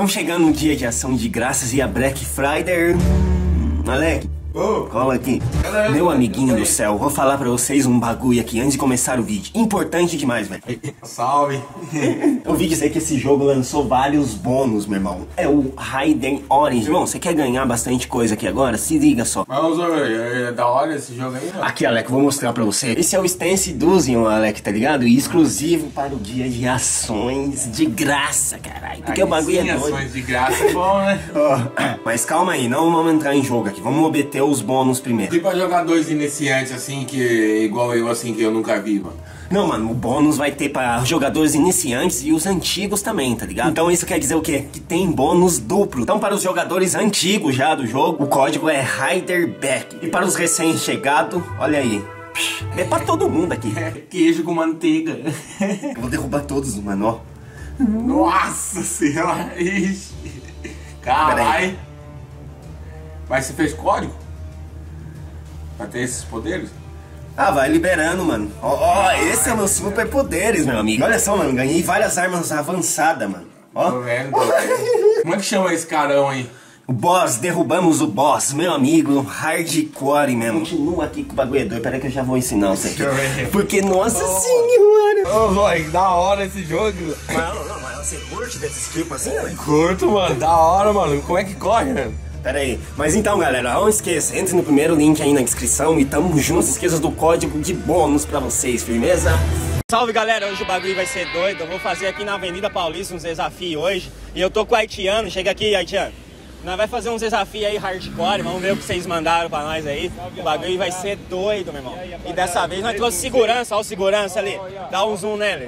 Estamos chegando no dia de ação de graças e a Black Friday. Hum, Alec, cola aqui. Meu amiguinho do aí. céu, vou falar pra vocês um bagulho aqui antes de começar o vídeo. Importante demais, velho. salve. Eu ouvi dizer que esse jogo lançou vários bônus, meu irmão. É o Raiden Orange. Irmão, você quer ganhar bastante coisa aqui agora? Se liga só. Mas, é, é da hora esse jogo aí, mano. Aqui, Alec, vou mostrar pra você. Esse é o Stance Duzion, Alec, tá ligado? E exclusivo para o dia de ações de graça, caralho. Porque o bagulho é Sim, doido. ações de graça é bom, né? Ó, mas calma aí, não vamos entrar em jogo aqui. Vamos obter os bônus primeiro. E pra jogadores iniciantes, assim, que igual eu, assim, que eu nunca vi, mano. Não, mano, o bônus vai ter para jogadores iniciantes e os antigos também, tá ligado? Então isso quer dizer o quê? Que tem bônus duplo. Então para os jogadores antigos já do jogo, o código é Riderback. E para os recém-chegados, olha aí. É pra todo mundo aqui. Queijo com manteiga. Eu vou derrubar todos, mano, ó. Nossa senhora. Ixi. Caralho. Mas você fez código? Pra ter esses poderes? Ah, vai liberando, mano. Ó, ó, esse é o meu super poderes, meu amigo. Olha só, mano, ganhei várias armas avançadas, mano. Tô Ó. vendo, tô vendo. Como é que chama esse carão aí? O boss, derrubamos o boss, meu amigo, hardcore mesmo. Continua aqui com o bagulho é doido, peraí que eu já vou ensinar você aqui. Deixa eu ver. Porque, nossa senhora. Ô, Zói, da hora esse jogo. Mas não, não, mas você curte desses tipos assim, né? Curto, mano. Da hora, mano. Como é que corre, mano? Pera aí. Mas então, galera, não esqueça, entre no primeiro link aí na descrição e tamo junto. Não esqueça do código de bônus pra vocês, firmeza? Salve galera, hoje o bagulho vai ser doido. Eu vou fazer aqui na Avenida Paulista uns desafios hoje. E eu tô com o haitiano, chega aqui, haitiano. Nós vai fazer uns desafios aí hardcore, vamos ver o que vocês mandaram pra nós aí. O bagulho vai ser doido, meu irmão. E dessa vez nós trouxe segurança, ó o segurança ali. Dá um zoom nele.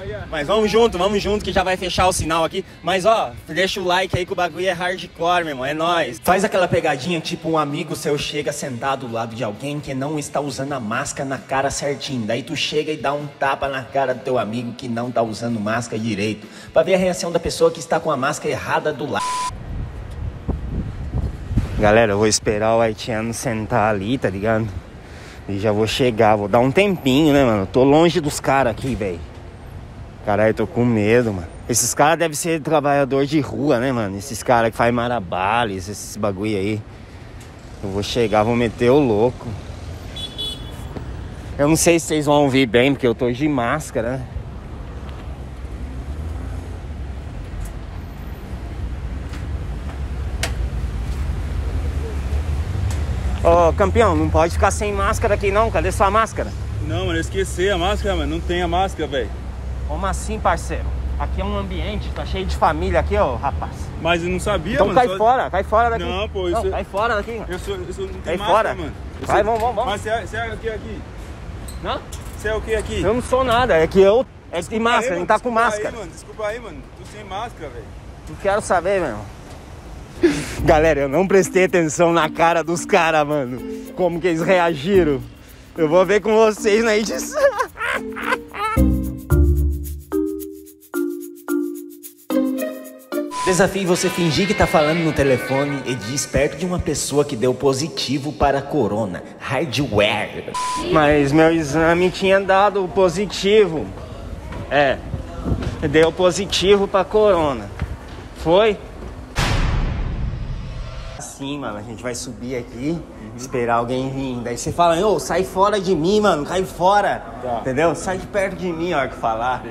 Aí, ó. Mas vamos junto, vamos junto que já vai fechar o sinal aqui. Mas ó, deixa o like aí que o bagulho é hardcore, meu irmão, é nóis. Faz aquela pegadinha tipo um amigo seu chega sentado do lado de alguém que não está usando a máscara na cara certinho. Daí tu chega e dá um tapa na cara do teu amigo que não tá usando máscara direito. Pra ver a reação da pessoa que está com a máscara errada do lado. Galera, eu vou esperar o haitiano sentar ali, tá ligado? E já vou chegar, vou dar um tempinho, né, mano? Tô longe dos caras aqui, velho. Caralho, tô com medo, mano. Esses caras devem ser trabalhador de rua, né, mano? Esses caras que fazem marabales, esses bagulho aí. Eu vou chegar, vou meter o louco. Eu não sei se vocês vão ouvir bem, porque eu tô de máscara, né? Ô, campeão, não pode ficar sem máscara aqui não. Cadê sua máscara? Não, mano, eu esqueci a máscara, mano. Não tem a máscara, velho. Como assim, parceiro? Aqui é um ambiente, tá cheio de família aqui, ó, rapaz. Mas eu não sabia, Então mano. cai só- fora, cai fora daqui. Não, pô, Não, isso- cai fora daqui. mano. Eu sou, eu sou, não Cai tem máscara, fora. mano. Eu Vai, sou- vamos, vamos, vamos. Mas você é, você é o que aqui? Não? Você é o que aqui? Eu não sou nada, é que eu é de máscara, aí, não tá mano, com máscara. Aí, mano, desculpa aí, mano. Tô sem máscara, velho. Não quero saber, meu. Galera, eu não prestei atenção na cara dos caras, mano. Como que eles reagiram. Eu vou ver com vocês na edição. Desafie você fingir que tá falando no telefone e diz perto de uma pessoa que deu positivo para corona. Hardware. Mas meu exame tinha dado positivo. É. Deu positivo para corona. Foi? Assim, mano, a gente vai subir aqui, esperar alguém vir. Daí você fala, ô, sai fora de mim, mano, cai fora. Tá. Entendeu? Sai de perto de mim a hora que falar.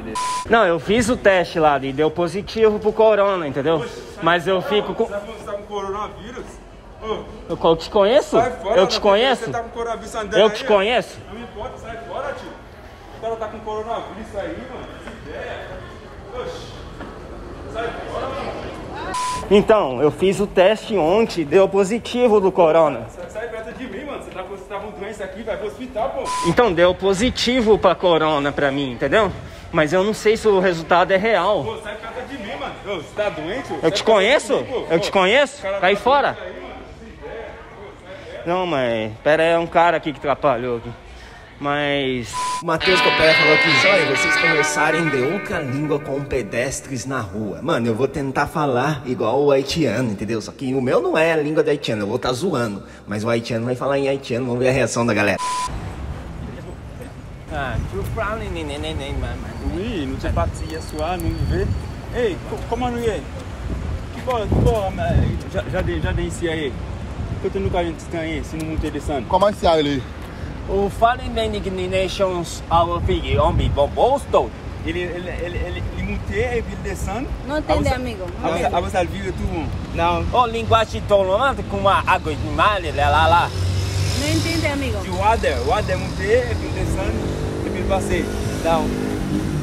Não, eu fiz o teste lá e deu positivo pro corona, entendeu? Mas eu fico com. Você tá com, tá coronavírus? Ô, Eu te conheço? sai fora. Eu te conheço? Você tá com coronavírus andando Eu aí, te conheço? Não importa, sai fora, tio. O cara tá com coronavírus aí, mano. Que ideia. Oxi. Sai fora, mano. Então, eu fiz o teste ontem, deu positivo do corona. Sai, perto de mim, mano. Você tá, você tá com doença aqui, vai pro hospital, pô. Então, deu positivo pra corona pra mim, entendeu? Mas eu não sei se o resultado é real. Pô, sai perto de mim, mano. Ô, você tá doente? Eu te conheço? Eu te conheço? Cai fora. Não, mas. Pera aí, é um cara aqui que atrapalhou aqui. Mas. O Matheus Copé falou que olha, vocês conversarem de outra língua com pedestres na rua. Mano, eu vou tentar falar igual o haitiano, entendeu? Só que o meu não é a língua do haitiano, eu vou estar zoando. Mas o haitiano vai falar em haitiano, vamos ver a reação da galera. Ah, tu fala, Oui, não te batia suar, não vê? Ei, co- comment nous est Qui va, qui va, mais, já, já, já desci aí. Porque tu nunca gente aí, se não monter descendo. Comment c'est allé O Fallen Nations Our Fig, Homem, Boston. Ele, ele, ele, ele, ele montei e ele descendo. Não entende, você- amigo. A você, a você vira tudo. Não. Ô, linguagem tolorante com uma água de mar, lá, lá, lá. Não entende, amigo. De water, water montei e ele descendo e ele passei. Não.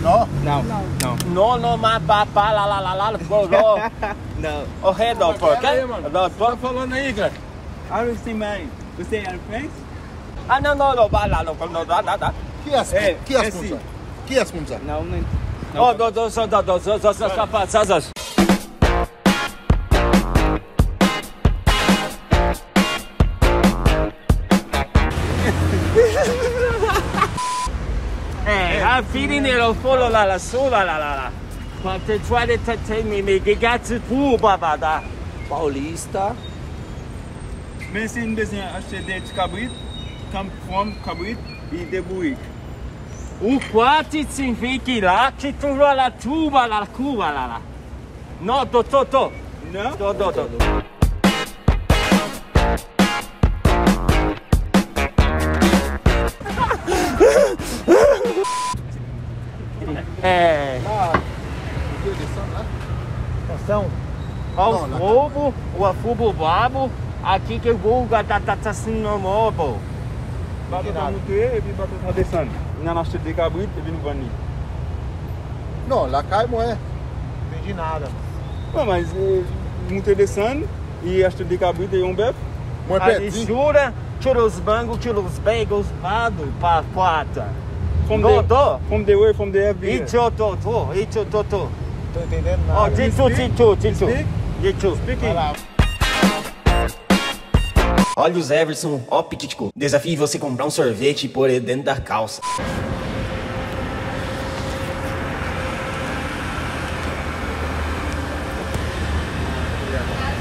Não, Não. não. Não, não, mas papá, lá, lá, lá, lá, colou. Não. O redor, por quê? Tá falando aí, cara? Ah, você man. Você é French? Ah, não, não, não, vai lá, não, não, não, não, não. Qui est-ce Eh, Qui est-ce merci. comme ça Qui est-ce comme ça Não, não. Oh, do, do, do, do, do, do, do, do, do, do. Hey, I'm feeding it all full of la la so la la la la. But they try to tell me me they got to pull baba da. Paulista. Se nou bezwen achete de kabrit, kam fom kabrit e debouik. O quarto significa lá que tu lá la tuba la cuba lá lá. Não, tô, tô, tô. Não? Tô, tô, tô. É. Atenção. Ó o fogo, o afubo babo, aqui que o Guga tá tá tá assim no mobo. Batotan nou não epi batotan desen. Nan achete dekabrit, epi nou vani. Non, lakay mwen. Veji nada. Mwen mas, moutei desen, e achete dekabrit e yon bep. Mwen perdi. Ali jura, tira os bangos, tira os bagels, vado pra quarta. From no, the, from the way, from the everywhere. Itchototô, itchototô. Tô entendendo nada. Ó, oh, tito, tito, tito. Tito. Speaking. Olha os Everson, ó Pititico. Desafio você comprar um sorvete e pôr ele dentro da calça.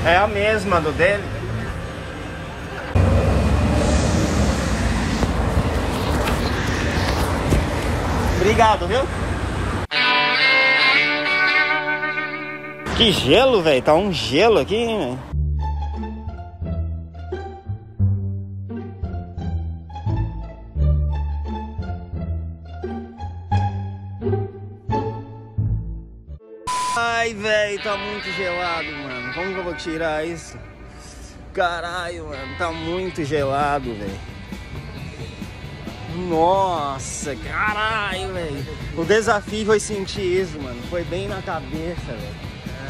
É a mesma do dele. Obrigado, viu? Que gelo, velho. Tá um gelo aqui, hein, velho. Ai, velho, tá muito gelado, mano. Como que eu vou tirar isso? Caralho, mano, tá muito gelado, velho. Nossa, caralho, velho. O desafio foi sentir isso, mano. Foi bem na cabeça, velho.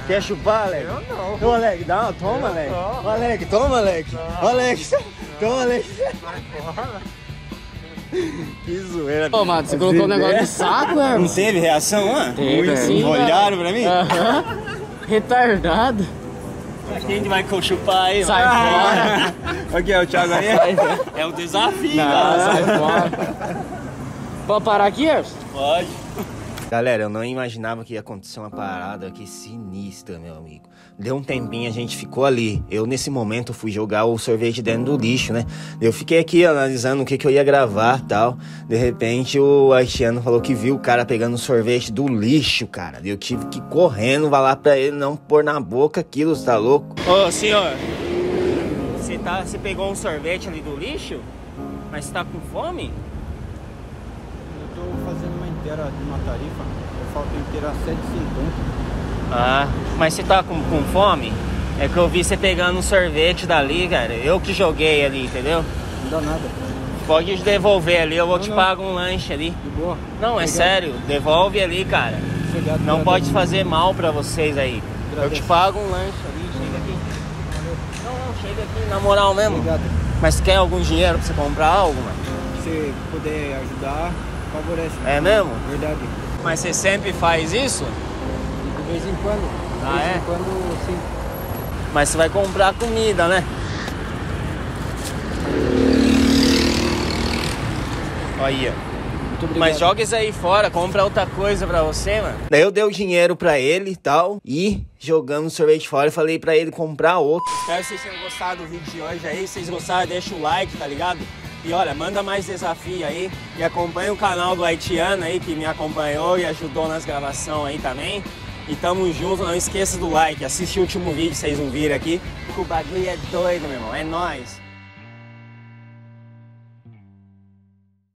Quer chupar, Alec? Eu não. Ô, Alec, dá uma, toma, Alec. Ô, Alec, toma, Alec. Ô, Alec, toma, Alec. Que zoeira. Ô, mano, você colocou um negócio de saco, é? Não teve reação, mano? Teve, sim, Olharam pra mim? Aham. Retardado. Quem vai chupar aí? Sai fora. Aqui é o Thiago aí. É o desafio, Não, cara. sai fora. Pode parar aqui, Erson? Pode. Galera, eu não imaginava que ia acontecer uma parada aqui sinistra, meu amigo. Deu um tempinho, a gente ficou ali. Eu, nesse momento, fui jogar o sorvete dentro do lixo, né? Eu fiquei aqui analisando o que, que eu ia gravar tal. De repente, o haitiano falou que viu o cara pegando o sorvete do lixo, cara. Eu tive que ir correndo, falar pra ele não pôr na boca aquilo, tá louco? Ô, senhor, você, tá, você pegou um sorvete ali do lixo? Mas tá com fome? Eu tô fazendo uma inteira de uma tarifa, eu falta inteira 7,50. Ah, mas você tá com, com fome? É que eu vi você pegando um sorvete dali, cara. Eu que joguei ali, entendeu? Não dá nada. Pode devolver ali, eu vou Não, te não. pagar um lanche ali. De boa. Não, é Obrigado. sério, devolve ali, cara. Obrigado, Não pode fazer mal pra vocês aí. Eu te pago um lanche ali, chega aqui. Não, não, chega aqui, na moral mesmo. Obrigado. Mas quer algum dinheiro pra você comprar algo, mano? Se puder ajudar, favorece. É mesmo? Verdade. Mas você sempre faz isso? De vez em quando. De Ah, vez é? em quando, sim. Mas você vai comprar comida, né? Olha. Mas joga isso aí fora, compra outra coisa pra você, mano. Daí eu dei o dinheiro pra ele e tal. E jogando o sorvete fora, eu falei pra ele comprar outro. Espero que vocês tenham gostado do vídeo de hoje aí. Se vocês gostaram, deixa o like, tá ligado? E olha, manda mais desafio aí. E acompanha o canal do haitiano aí, que me acompanhou e ajudou nas gravações aí também. E tamo junto, não esqueça do like, assiste o último vídeo vocês não viram aqui. que O bagulho é doido, meu irmão, é nóis.